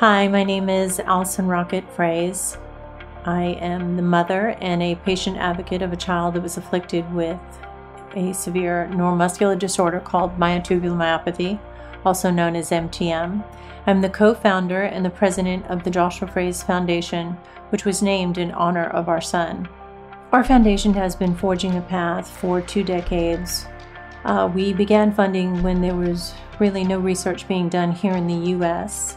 Hi, my name is Alison Rockett Frase. I am the mother and a patient advocate of a child that was afflicted with a severe neuromuscular disorder called myotubular myopathy, also known as MTM. I'm the co founder and the president of the Joshua Frase Foundation, which was named in honor of our son. Our foundation has been forging a path for two decades. Uh, we began funding when there was really no research being done here in the US.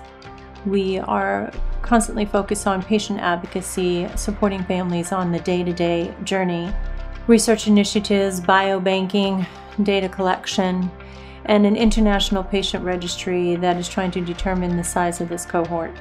We are constantly focused on patient advocacy, supporting families on the day to day journey, research initiatives, biobanking, data collection, and an international patient registry that is trying to determine the size of this cohort.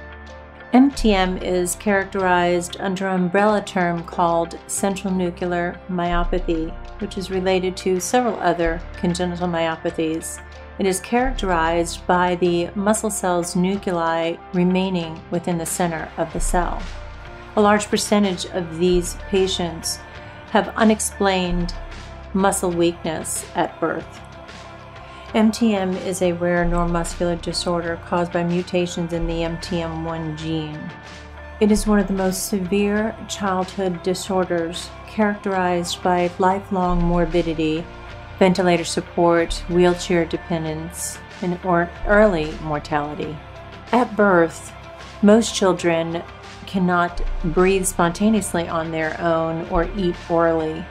MTM is characterized under an umbrella term called centronuclear myopathy, which is related to several other congenital myopathies. It is characterized by the muscle cell's nuclei remaining within the center of the cell. A large percentage of these patients have unexplained muscle weakness at birth. MTM is a rare neuromuscular disorder caused by mutations in the MTM1 gene. It is one of the most severe childhood disorders characterized by lifelong morbidity ventilator support, wheelchair dependence, and or early mortality. At birth, most children cannot breathe spontaneously on their own or eat orally,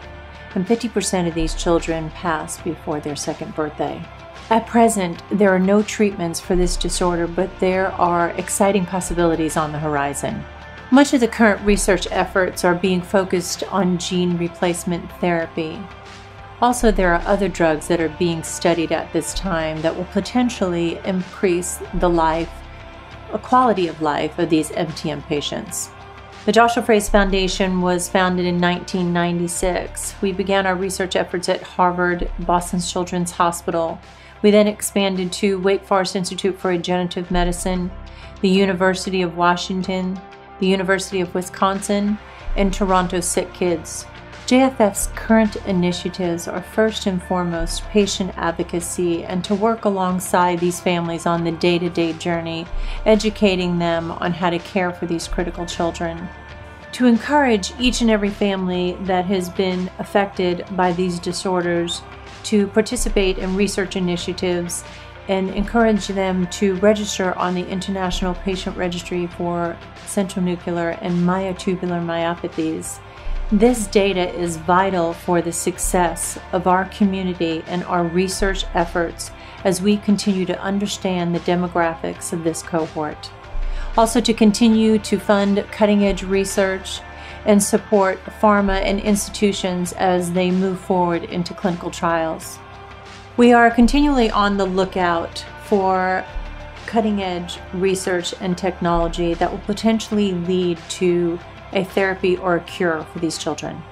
and 50% of these children pass before their second birthday. At present, there are no treatments for this disorder, but there are exciting possibilities on the horizon. Much of the current research efforts are being focused on gene replacement therapy, also, there are other drugs that are being studied at this time that will potentially increase the life, a quality of life of these MTM patients. The Joshua Frase Foundation was founded in 1996. We began our research efforts at Harvard, Boston Children's Hospital. We then expanded to Wake Forest Institute for Regenerative Medicine, the University of Washington, the University of Wisconsin, and Toronto Sick Kids. JFF's current initiatives are first and foremost patient advocacy and to work alongside these families on the day to day journey, educating them on how to care for these critical children. To encourage each and every family that has been affected by these disorders to participate in research initiatives and encourage them to register on the International Patient Registry for Centronuclear and Myotubular Myopathies this data is vital for the success of our community and our research efforts as we continue to understand the demographics of this cohort. Also, to continue to fund cutting edge research and support pharma and institutions as they move forward into clinical trials. We are continually on the lookout for cutting edge research and technology that will potentially lead to a therapy or a cure for these children.